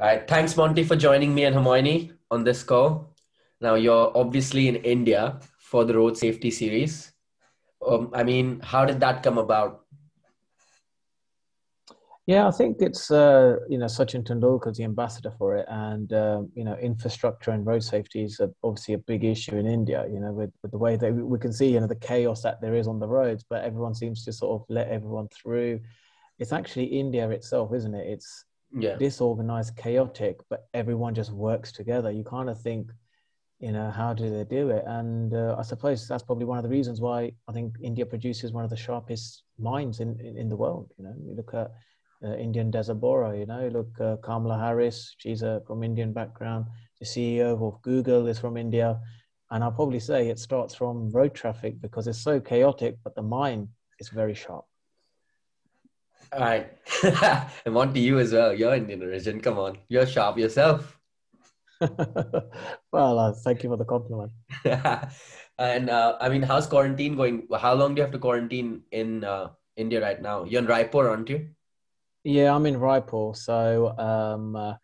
All right. Thanks, Monty, for joining me and Hermione on this call. Now, you're obviously in India for the road safety series. Um, I mean, how did that come about? Yeah, I think it's uh, you know Sachin Tendulkar is the ambassador for it, and uh, you know infrastructure and road safety is obviously a big issue in India. You know, with, with the way that we can see you know the chaos that there is on the roads, but everyone seems to sort of let everyone through. It's actually India itself, isn't it? It's yeah. disorganized, chaotic, but everyone just works together. You kind of think, you know, how do they do it? And uh, I suppose that's probably one of the reasons why I think India produces one of the sharpest minds in in, in the world. You know, you look at uh, Indian Desert you know, look, uh, Kamala Harris, she's a, from Indian background. The CEO of Google is from India. And I'll probably say it starts from road traffic because it's so chaotic, but the mind is very sharp. All right. and on to you as well. You're Indian origin. Come on. You're sharp yourself. well, uh, thank you for the compliment. and uh, I mean, how's quarantine going? How long do you have to quarantine in uh, India right now? You're in Raipur, aren't you? Yeah, I'm in Raipur, so um, uh,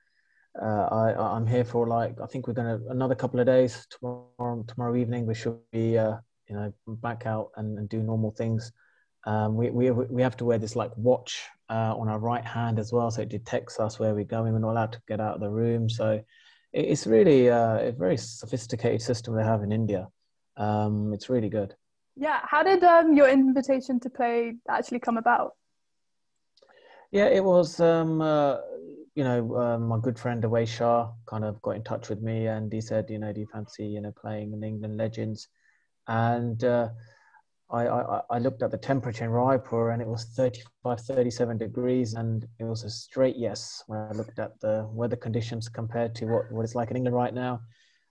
uh, I, I'm here for like I think we're gonna another couple of days. Tomorrow, tomorrow evening, we should be uh, you know back out and, and do normal things. Um, we, we we have to wear this like watch uh, on our right hand as well, so it detects us where we're going. We're not allowed to get out of the room, so it's really uh, a very sophisticated system they have in India. Um, it's really good. Yeah, how did um, your invitation to play actually come about? Yeah, it was, um, uh, you know, uh, my good friend Owais Shah kind of got in touch with me and he said, you know, do you fancy, you know, playing in England Legends? And uh, I, I, I, looked at the temperature in Raipur and it was 35, 37 degrees and it was a straight yes when I looked at the weather conditions compared to what, what it's like in England right now.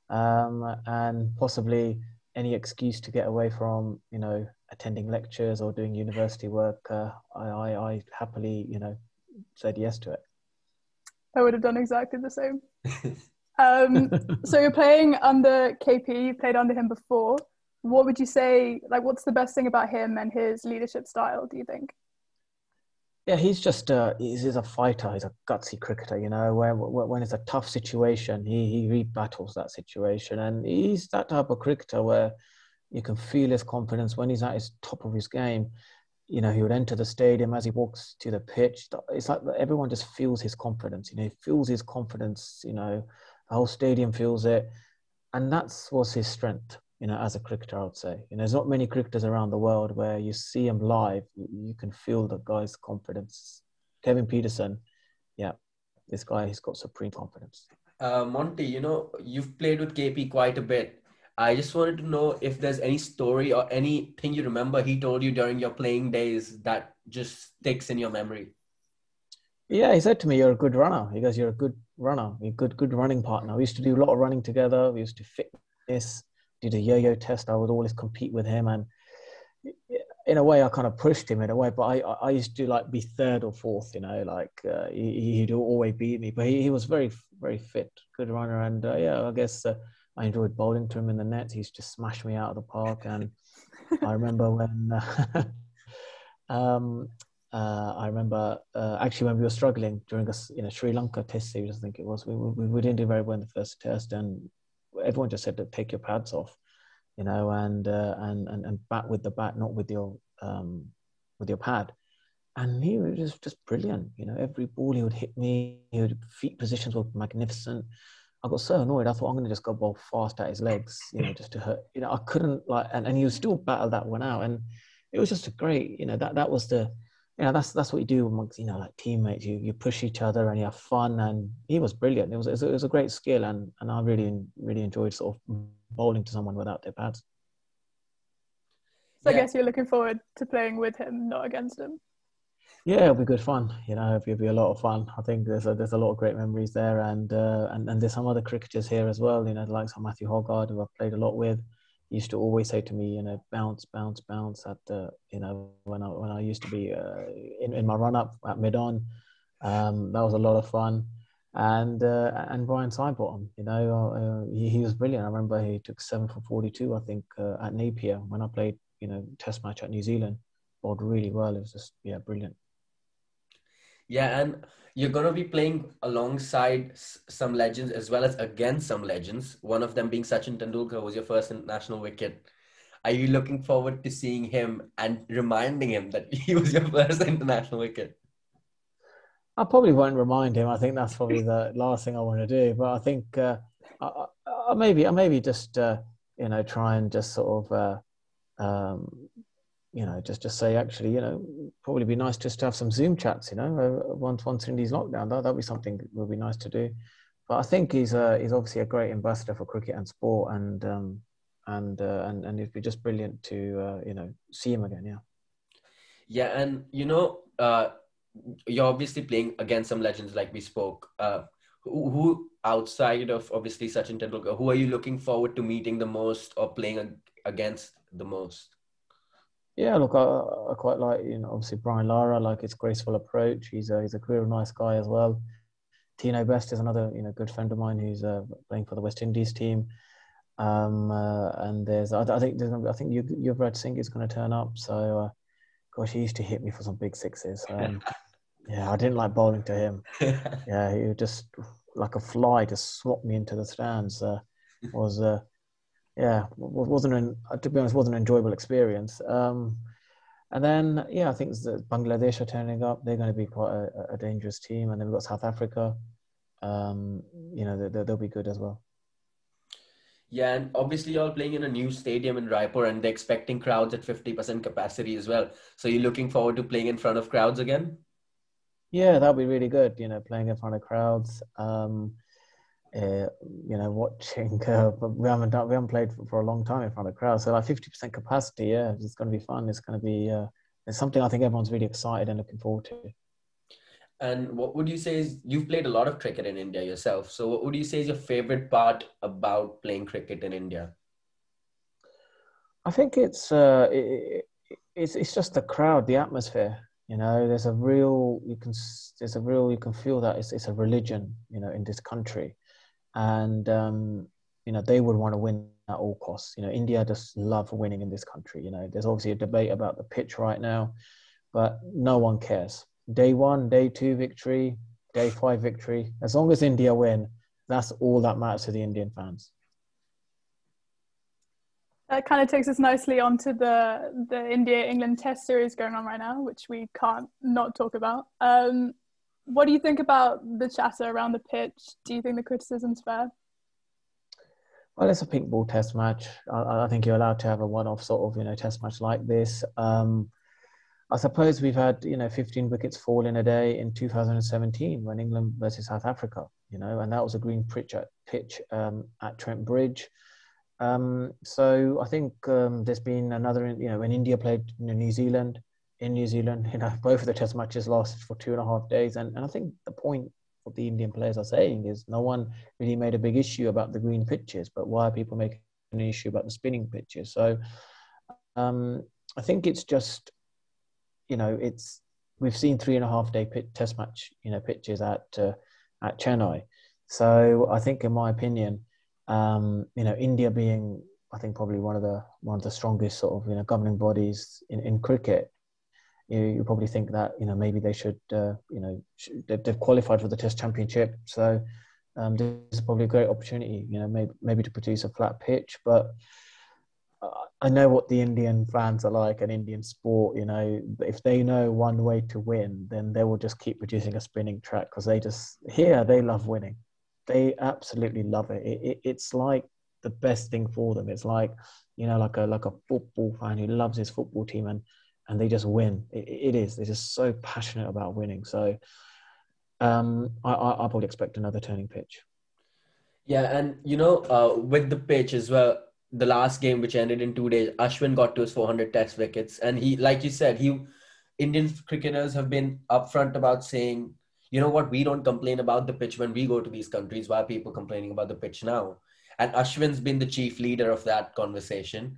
Um, and possibly any excuse to get away from, you know, attending lectures or doing university work, uh, I, I, I, happily, you know, said yes to it. I would have done exactly the same. um, so you're playing under KP, you played under him before. What would you say, like, what's the best thing about him and his leadership style, do you think? Yeah, he's just uh, he's, he's a fighter. He's a gutsy cricketer. You know, when when it's a tough situation, he he rebattles that situation, and he's that type of cricketer where you can feel his confidence when he's at his top of his game. You know, he would enter the stadium as he walks to the pitch. It's like everyone just feels his confidence. You know, he feels his confidence. You know, the whole stadium feels it, and that's was his strength. You know, as a cricketer, I would say. You know, there's not many cricketers around the world where you see them live, you can feel the guy's confidence. Kevin Pietersen, yeah, this guy, he's got supreme confidence. Uh, Monty, you know, you've played with KP quite a bit. I just wanted to know if there's any story or anything you remember he told you during your playing days that just sticks in your memory. Yeah, he said to me, "You're a good runner." He goes, "You're a good runner. You're a good, good running partner." We used to do a lot of running together. We used to fitness, do the yo-yo test. I would always compete with him, and in a way, I kind of pushed him in a way. But I, I used to like be third or fourth, you know, like uh, he, would always beat me. But he, he was very, very fit, good runner, and uh, yeah, I guess. Uh, I enjoyed bowling to him in the nets. He used to smash me out of the park. And I remember when, uh, um, uh, I remember uh, actually when we were struggling during a you know Sri Lanka Test series, I think it was. We, we, we didn't do very well in the first test, and everyone just said to take your pads off, you know, and uh, and, and and bat with the bat, not with your um, with your pad. And he was just, just brilliant, you know. Every ball he would hit me, he would feet positions were magnificent. I got so annoyed. I thought I'm gonna just go ball fast at his legs, you know, just to hurt. You know, I couldn't like, and, and he was still battle that one out, and it was just a great, you know, that that was the, you know, that's that's what you do amongst, you know, like teammates. You you push each other and you have fun, and he was brilliant. It was it was, a great skill, and and I really really enjoyed sort of bowling to someone without their pads. So yeah. I guess you're looking forward to playing with him, not against him. Yeah, it'll be good fun. You know, it'll be a lot of fun. I think there's a, there's a lot of great memories there, and uh, and and there's some other cricketers here as well. You know, like some Matthew Hoggard, who I've played a lot with. Used to always say to me, you know, bounce, bounce, bounce. At the, you know, when I when I used to be uh, in in my run up at mid on, um, that was a lot of fun. And uh, and Ryan Sidebottom, you know, uh, he, he was brilliant. I remember he took seven for forty two, I think, uh, at Napier when I played, you know, Test match at New Zealand. Bowled really well. It was just yeah, brilliant. Yeah, and you're going to be playing alongside some legends as well as against some legends. One of them being Sachin Tendulkar, was your first international wicket. Are you looking forward to seeing him and reminding him that he was your first international wicket? I probably won't remind him. I think that's probably the last thing I want to do. But I think uh, I, I, maybe I maybe just uh, you know try and just sort of uh, um, you know just just say actually you know probably be nice just to have some Zoom chats. You know uh, once once in these lockdown that that'd be something that would be nice to do. But I think he's uh, he's obviously a great ambassador for cricket and sport, and um, and uh, and and it'd be just brilliant to uh, you know see him again. Yeah. Yeah, and you know uh, you're obviously playing against some legends like we spoke. Uh, who, who, outside of obviously Sachin Tendulkar, who are you looking forward to meeting the most or playing against the most? Yeah, look, I, I quite like you know obviously Brian Lara, I like his graceful approach. He's a he's a real nice guy as well. Tino Best is another you know good friend of mine who's uh, playing for the West Indies team. Um, uh, and there's I, I think there's, I think you Yuvraj Singh is going to turn up. So uh, gosh, he used to hit me for some big sixes. Um, yeah, I didn't like bowling to him. yeah, he would just like a fly just swap me into the stands. Uh, was uh, yeah, wasn't an to be honest wasn't an enjoyable experience. Um, and then yeah, I think Bangladesh are turning up. They're going to be quite a, a dangerous team, and then we've got South Africa. Um, you know, they, they'll be good as well. Yeah, and obviously you're playing in a new stadium in Raipur and they're expecting crowds at 50% capacity as well. So you're looking forward to playing in front of crowds again? Yeah, that'll be really good, you know, playing in front of crowds. Um, uh, you know, watching, uh, we haven't done, we haven't played for, for, a long time in front of crowds. So like 50% capacity, yeah, it's going to be fun. It's going to be, uh, it's something I think everyone's really excited and looking forward to. And what would you say is you've played a lot of cricket in India yourself. So what would you say is your favorite part about playing cricket in India? I think it's uh, it, it's it's just the crowd, the atmosphere. You know, there's a real you can there's a real you can feel that it's it's a religion. You know, in this country, and um, you know they would want to win at all costs. You know, India just love winning in this country. You know, there's obviously a debate about the pitch right now, but no one cares day one, day two victory, day five victory. As long as India win, that's all that matters to the Indian fans. That kind of takes us nicely onto the the India England Test series going on right now, which we can't not talk about. Um, what do you think about the chatter around the pitch? Do you think the criticism's fair? Well, it's a pink ball test match. I, I think you're allowed to have a one-off sort of you know test match like this. Um, I suppose we've had you know 15 wickets fall in a day in 2017 when England versus South Africa, you know, and that was a green pitch at pitch um, at Trent Bridge. Um, so I think um, there's been another, you know, when India played you know, New Zealand in New Zealand, you know, both of the Test matches lasted for two and a half days, and, and I think the point what the Indian players are saying is no one really made a big issue about the green pitches, but why are people making an issue about the spinning pitches? So um, I think it's just you know, it's we've seen three and a half day pit, test match, you know, pitches at uh, at Chennai. So I think, in my opinion, um, you know, India being I think probably one of the one of the strongest sort of you know governing bodies in, in cricket, you, you probably think that you know maybe they should uh, you know they've qualified for the Test Championship, so um, this is probably a great opportunity, you know, maybe maybe to produce a flat pitch, but I know what the Indian fans are like and Indian sport. You know, if they know one way to win, then they will just keep producing a spinning track because they just here they love winning. They absolutely love it. It, it. It's like the best thing for them. It's like you know, like a like a football fan who loves his football team and and they just win. it, it is. They're just so passionate about winning. So um, I, I, I probably expect another turning pitch. Yeah, and you know, uh, with the pitch as well the last game, which ended in two days, Ashwin got to his 400 test wickets, and he, like you said, he Indian cricketers have been upfront about saying, you know what, we don't complain about the pitch when we go to these countries. Why are people complaining about the pitch now? And Ashwin's been the chief leader of that conversation.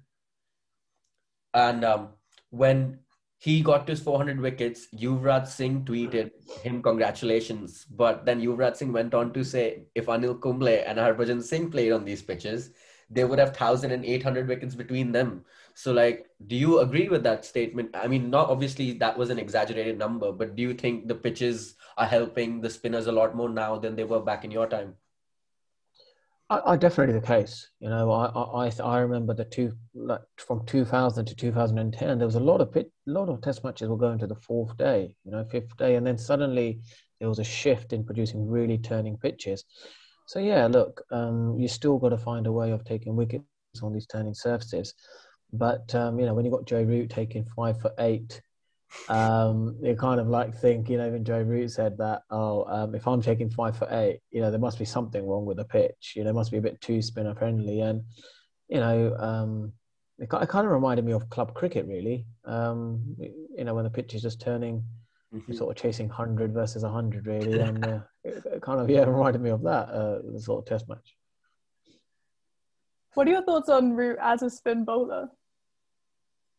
And um, when he got to his 400 wickets, Yuvraj Singh tweeted him congratulations. But then Yuvraj Singh went on to say, if Anil Kumble and Harbhajan Singh played on these pitches, they would have 1,800 wickets between them. So, like, do you agree with that statement? I mean, not obviously that was an exaggerated number, but do you think the pitches are helping the spinners a lot more now than they were back in your time? I, I definitely the case. You know, I I I remember the two like from 2000 to 2010. There was a lot of pit, lot of test matches were going to the fourth day, you know, fifth day, and then suddenly there was a shift in producing really turning pitches. So yeah, look, um, you still got to find a way of taking wickets on these turning surfaces. But um, you know, when you got Joe Root taking five for eight, um, you kind of like think, you know, even Joe Root said that, oh, um, if I'm taking five for eight, you know, there must be something wrong with the pitch. You know, it must be a bit too spinner friendly. And you know, um, it, it kind of reminded me of club cricket, really. Um, you know, when the pitch is just turning, mm-hmm. sort of chasing hundred versus hundred, really, and uh, it, it, kind of yeah reminded me of that uh, the sort of test match. What are your thoughts on Root as a spin bowler?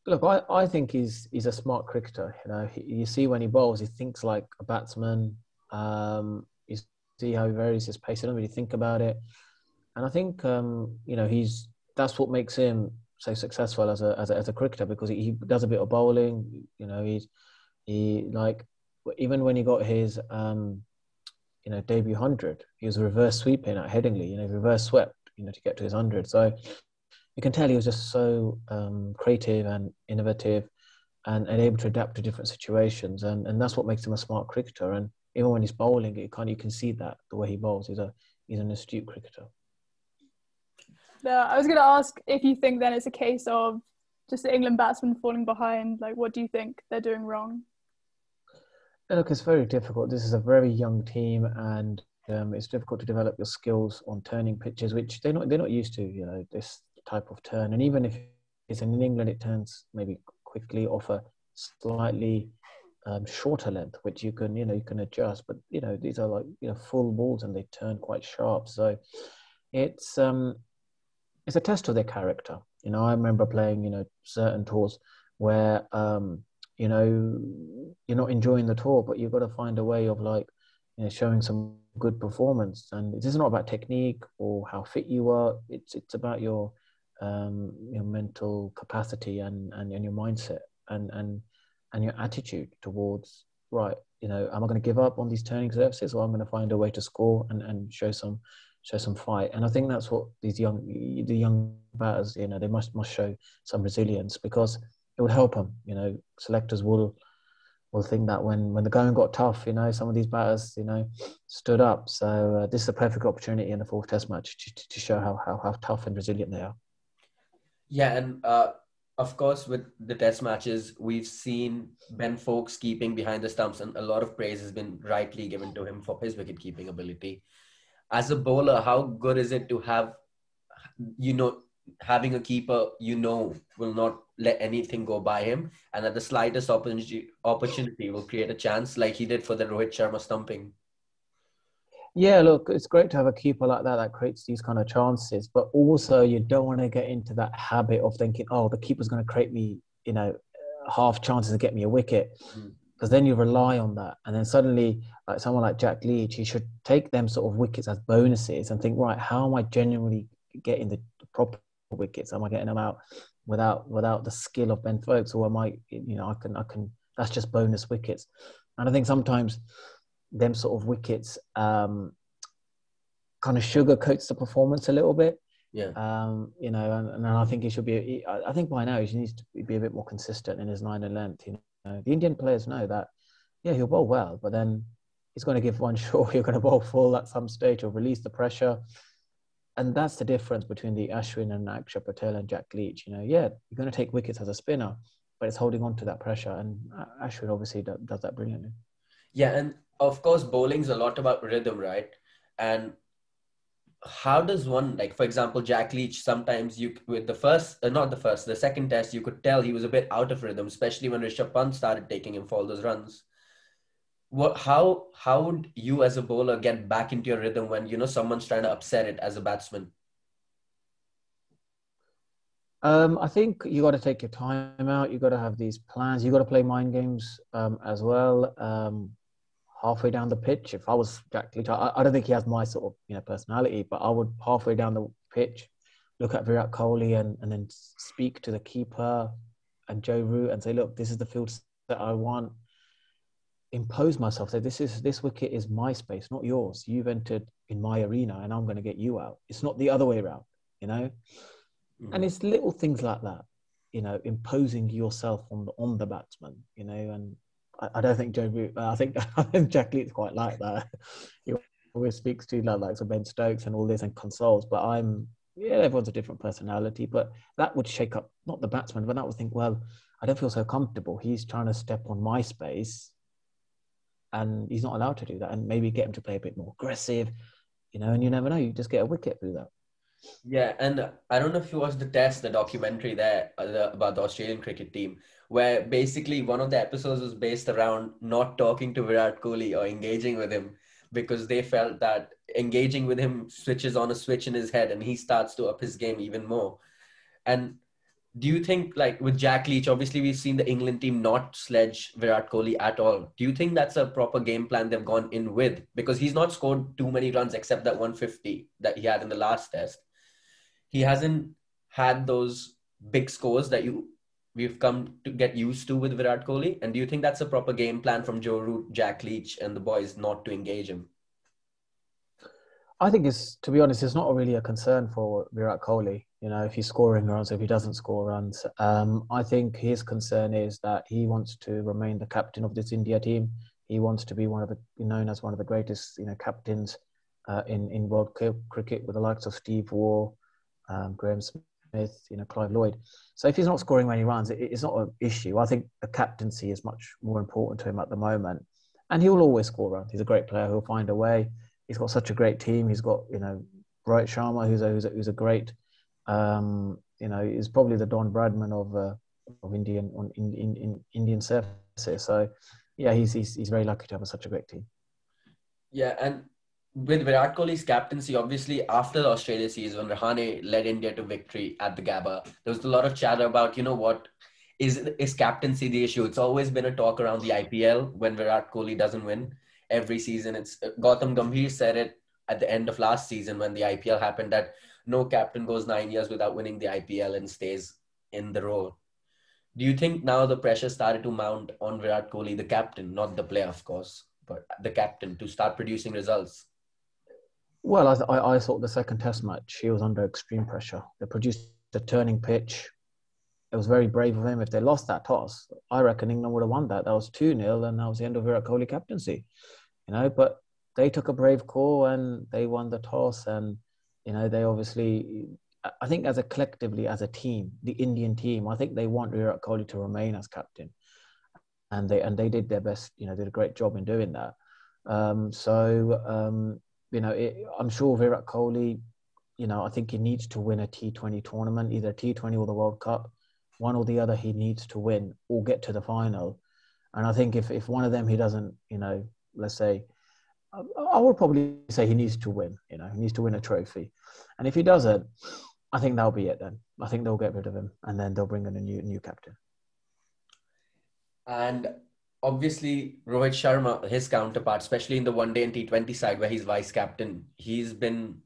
Look, I, I think he's he's a smart cricketer. You know, he, you see when he bowls, he thinks like a batsman. Um, you see how he varies his pace. I don't really think about it, and I think um, you know he's that's what makes him so successful as a as a, as a cricketer because he, he does a bit of bowling. You know, he's he like even when he got his um, you know debut hundred, he was reverse sweeping at Headingley. You know, reverse swept you know to get to his hundred. So you can tell he was just so um, creative and innovative and, and able to adapt to different situations. And, and that's what makes him a smart cricketer. And even when he's bowling, it kind of, you can see that the way he bowls. He's, a, he's an astute cricketer. No, I was going to ask if you think then it's a case of just the England batsmen falling behind. Like, what do you think they're doing wrong? Look, it's very difficult. This is a very young team, and um, it's difficult to develop your skills on turning pitches, which they're not they're not used to. You know, this type of turn. And even if it's in England, it turns maybe quickly off a slightly um, shorter length, which you can, you know, you can adjust. But you know, these are like you know full balls and they turn quite sharp. So it's um, it's a test of their character. You know, I remember playing, you know, certain tours where um, you know you're not enjoying the tour, but you've got to find a way of like you know showing some good performance. And it is not about technique or how fit you are. It's it's about your um, your mental capacity and, and, and your mindset and, and, and your attitude towards, right, you know, am I going to give up on these turning surfaces or I'm going to find a way to score and, and show some show some fight. And I think that's what these young the young batters, you know, they must must show some resilience because it would help them. You know, selectors will will think that when when the going got tough, you know, some of these batters, you know, stood up. So uh, this is a perfect opportunity in the fourth Test match to, to show how, how how tough and resilient they are. Yeah, and uh, of course, with the test matches, we've seen Ben Foakes keeping behind the stumps, and a lot of praise has been rightly given to him for his wicket keeping ability. As a bowler, how good is it to have, you know, having a keeper you know will not let anything go by him, and at the slightest opportunity, opportunity will create a chance, like he did for the Rohit Sharma stumping. Yeah, look, it's great to have a keeper like that that creates these kind of chances, but also you don't want to get into that habit of thinking, oh, the keeper's going to create me, you know, half chances to get me a wicket. Because mm. then you rely on that. And then suddenly, like someone like Jack Leach, he should take them sort of wickets as bonuses and think, right, how am I genuinely getting the proper wickets? Am I getting them out without without the skill of Ben Foakes? Or am I, you know, I can, I can, that's just bonus wickets. And I think sometimes them sort of wickets um, kind of sugarcoats the performance a little bit. Yeah. Um, you know, and, and I think he should be. I think by now he needs to be a bit more consistent in his line and length. You know, the Indian players know that. Yeah, he'll bowl well, but then he's going to give one shot. You're going to bowl full at some stage or release the pressure. And that's the difference between the Ashwin and Akshar Patel and Jack Leach. You know, yeah, you're going to take wickets as a spinner, but it's holding on to that pressure. And Ashwin obviously does that brilliantly. Yeah, and of course, bowling's a lot about rhythm, right? And how does one like for example jack leach sometimes you with the first uh, not the first the second test you could tell he was a bit out of rhythm especially when rishabh pant started taking him for all those runs what how how would you as a bowler get back into your rhythm when you know someone's trying to upset it as a batsman um, I think you got to take your time out. You got to have these plans. You got to play mind games um, as well. Um, halfway down the pitch. If I was Jack Leach, I, I, don't think he has my sort of you know personality, but I would halfway down the pitch look at Virat Kohli and, and then speak to the keeper and Joe Root and say, look, this is the field that I want. Impose myself. Say, this is this wicket is my space, not yours. You've entered in my arena, and I'm going to get you out. It's not the other way around, you know. Mm-hmm. And it's little things like that, you know, imposing yourself on the on the batsman, you know. And I, I don't think Joe Root. Uh, I think I think Jack Leach's quite like that. he always speaks to like, like so Ben Stokes and all this and consoles, but I'm yeah, everyone's a different personality, but that would shake up not the batsman, but that would think, well, I don't feel so comfortable. He's trying to step on my space, and he's not allowed to do that. And maybe get him to play a bit more aggressive, you know. And you never know; you just get a wicket through that. Yeah, and I don't know if you watched the test, the documentary there uh, about the Australian cricket team, where basically one of the episodes was based around not talking to Virat Kohli or engaging with him because they felt that engaging with him switches on a switch in his head and he starts to up his game even more. And do you think, like with Jack Leach, obviously we've seen the England team not sledge Virat Kohli at all. Do you think that's a proper game plan they've gone in with? Because he's not scored too many runs except that 150 that he had in the last test. He hasn't had those big scores that you we've come to get used to with Virat Kohli? And do you think that's a proper game plan from Joe Root, Jack Leach, and the boys not to engage him? I think it's, to be honest, it's not really a concern for Virat Kohli. You know, if he's scoring runs, if he doesn't score runs, um, I think his concern is that he wants to remain the captain of this India team. He wants to be one of the known as one of the greatest, you know, captains uh, in in world cricket with the likes of Steve Waugh, um, Graeme Smith, you know, Clive Lloyd. So if he's not scoring many runs, it, it's not an issue. I think the captaincy is much more important to him at the moment, and he will always score runs. He's a great player. He'll find a way he's got such a great team. He's got you know Rohit Sharma, who's a who's a, who's a great, um, you know, is probably the Don Bradman of uh, of Indian on in, in, in Indian surfaces. So yeah, he's, he's he's very lucky to have such a great team. Yeah, and with Virat Kohli's captaincy, obviously after the Australia when Rahane led India to victory at the Gabba, there was a lot of chatter about you know what is is captaincy the issue? It's always been a talk around the IPL when Virat Kohli doesn't win every season. It's Gautam Gambhir said it at the end of last season when the IPL happened that no captain goes nine years without winning the IPL and stays in the role. Do you think now the pressure started to mount on Virat Kohli, the captain, not the player, of course, but the captain, to start producing results? Well, I, I, I thought the second Test match he was under extreme pressure. They produced a turning pitch. It was very brave of him. If they lost that toss, I reckon England would have won that. That was 2 0, and that was the end of Virat Kohli captaincy you know. But they took a brave call and they won the toss, and you know they obviously. I think as a collectively as a team, the Indian team, I think they want Virat Kohli to remain as captain, and they and they did their best. You know, did a great job in doing that. Um, so um, you know, it, I'm sure Virat Kohli. You know, I think he needs to win a T20 tournament, either T20 or the World Cup. One or the other, he needs to win or get to the final. And I think if, if one of them he doesn't, you know, let's say, I would probably say he needs to win. You know, he needs to win a trophy, and if he doesn't, I think that'll be it. Then I think they'll get rid of him, and then they'll bring in a new new captain. And obviously, Rohit Sharma, his counterpart, especially in the one day and T Twenty side where he's vice captain, he's been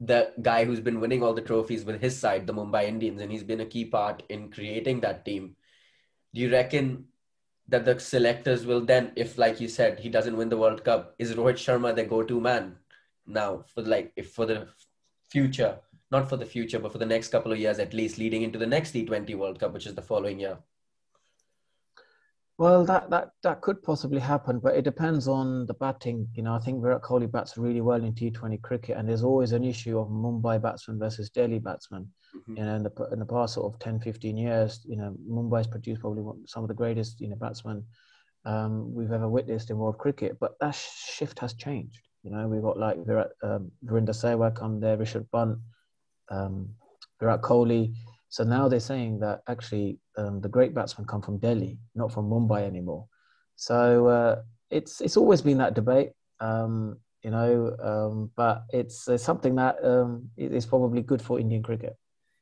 the guy who's been winning all the trophies with his side, the Mumbai Indians, and he's been a key part in creating that team. Do you reckon that the selectors will then, if like you said, he doesn't win the World Cup, is Rohit Sharma the go-to man now for like if for the future, not for the future, but for the next couple of years at least, leading into the next T20 World Cup, which is the following year. Well, that, that, that could possibly happen, but it depends on the batting. You know, I think Virat Kohli bats really well in T20 cricket, and there's always an issue of Mumbai batsmen versus Delhi batsmen. Mm-hmm. You know, in the in the past sort of 10, 15 years, you know, Mumbai's produced probably some of the greatest, you know, batsmen um, we've ever witnessed in world cricket. But that shift has changed. You know, we've got like Virat, um, Virender Sehwag come there, Rishabh Pant, um, Virat Kohli. So now they're saying that actually um, the great batsmen come from Delhi, not from Mumbai anymore. So uh, it's it's always been that debate, um, you know, um, but it's, it's, something that um, is probably good for Indian cricket.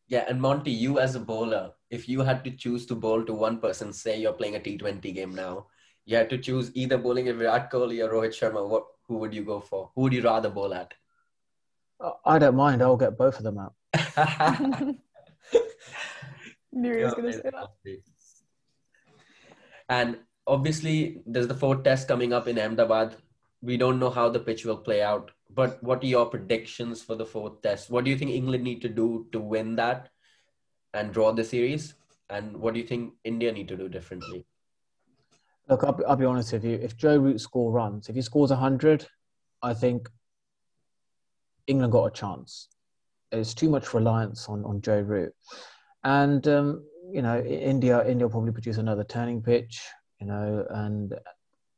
Yeah, and Monty, you as a bowler, if you had to choose to bowl to one person, say you're playing a T20 game now, you had to choose either bowling at Virat Kohli or Rohit Sharma. What who would you go for? Who would you rather bowl at? I don't mind. I'll get both of them out. Knew he was going to say that. And obviously, there's the fourth test coming up in Ahmedabad. We don't know how the pitch will play out, but what are your predictions for the fourth test? What do you think England need to do to win that and draw the series? And what do you think India need to do differently? Look, I'll be, I'll be honest with you. If Joe Root score runs, if he scores 100, I think England got a chance. It's too much reliance on, on Joe Root. And, um, you know, India, India will probably produce another turning pitch, you know, and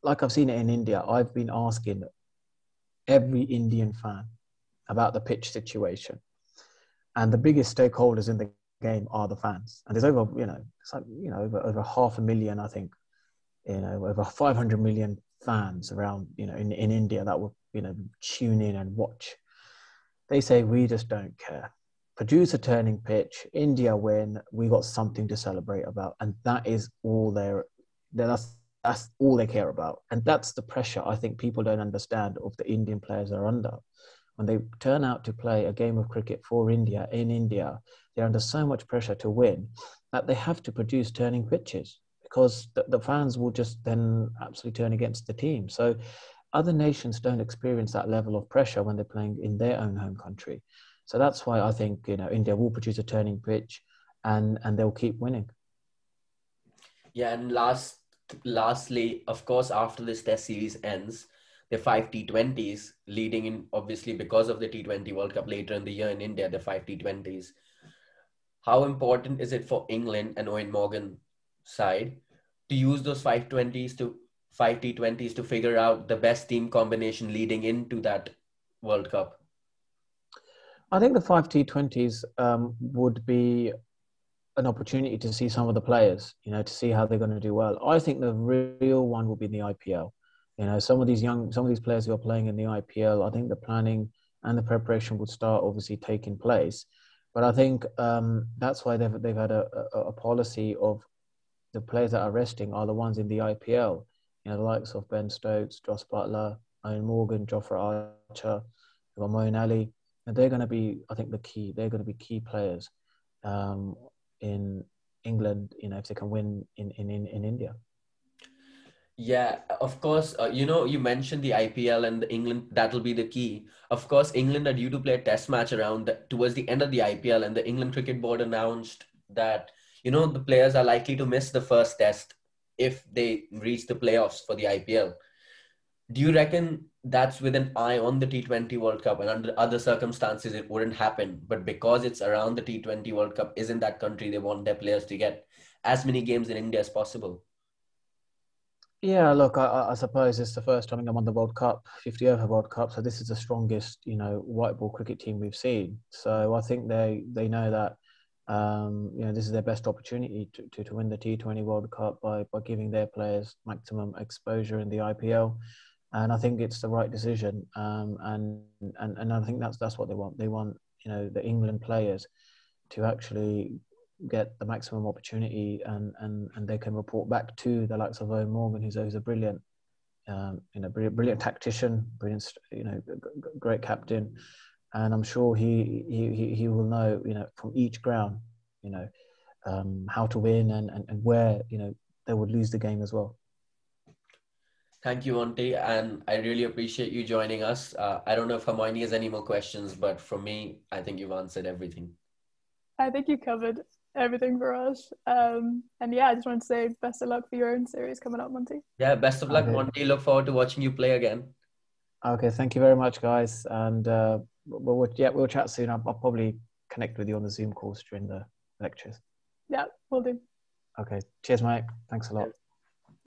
like I've seen it in India, I've been asking every Indian fan about the pitch situation. And the biggest stakeholders in the game are the fans. And there's over, you know, it's like, you know, over, over half a million, I think, you know, over 500 million fans around, you know, in, in India that will, you know, tune in and watch. They say, we just don't care. Produce a turning pitch, India win, we got something to celebrate about. And that is all they're, that's, that's all they care about. And that's the pressure I think people don't understand of the Indian players are under. When they turn out to play a game of cricket for India in India, they're under so much pressure to win that they have to produce turning pitches because the, the fans will just then absolutely turn against the team. So other nations don't experience that level of pressure when they're playing in their own home country. So that's why I think you know India will produce a turning pitch, and and they'll keep winning. Yeah, and last lastly, of course, after this Test series ends, the five T20s leading in obviously because of the T20 World Cup later in the year in India, the five T20s. How important is it for England and Eoin Morgan side to use those 520s to 5 T20s to figure out the best team combination leading into that World Cup? I think the 5 T20s um, would be an opportunity to see some of the players, you know, to see how they're going to do well. I think the real one will be in the IPL. You know, some of these young, some of these players who are playing in the IPL, I think the planning and the preparation would start obviously taking place. But I think um, that's why they've they've had a, a, a policy of the players that are resting are the ones in the IPL. You know, the likes of Ben Stokes, Jos Buttler, Eoin Morgan, Jofra Archer, Moeen Ali, and they're going to be, I think, the key. They're going to be key players um, in England. You know, if they can win in in in, in India. Yeah, of course. Uh, you know, you mentioned the IPL and the England. That'll be the key. Of course, England are due to play a Test match around the, towards the end of the IPL, and the England Cricket Board announced that you know the players are likely to miss the first test if they reach the playoffs for the IPL. Do you reckon that's with an eye on the T20 World Cup and under other circumstances it wouldn't happen, but because it's around the T20 World Cup, isn't that country they want their players to get as many games in India as possible? Yeah, look, I, I, suppose it's the first time I'm on the World Cup, 50 over World Cup. So this is the strongest, you know, white ball cricket team we've seen. So I think they they know that um, you know, this is their best opportunity to, to, to, win the T20 World Cup by, by giving their players maximum exposure in the IPL. And I think it's the right decision. Um, and, and, and I think that's, that's what they want. They want, you know, the England players to actually get the maximum opportunity and, and, and they can report back to the likes of Eoin Morgan, who's, who's a brilliant, um, you know, brilliant, brilliant tactician, brilliant, you know, great captain and I'm sure he he he will know you know from each ground you know um, how to win and, and and where you know they would lose the game as well. Thank you, Monty, and I really appreciate you joining us. Uh, I don't know if Hermione has any more questions, but for me, I think you've answered everything. I think you covered everything for us. Um, and yeah, I just want to say best of luck for your own series coming up, Monty. Yeah, best of luck, okay. Monty. Look forward to watching you play again. Okay, thank you very much, guys, and uh, we'll, we'll, yeah, we'll chat soon. I'll, I'll probably connect with you on the Zoom calls during the lectures. Yeah, we'll do. Okay. Cheers, mate. Thanks a lot.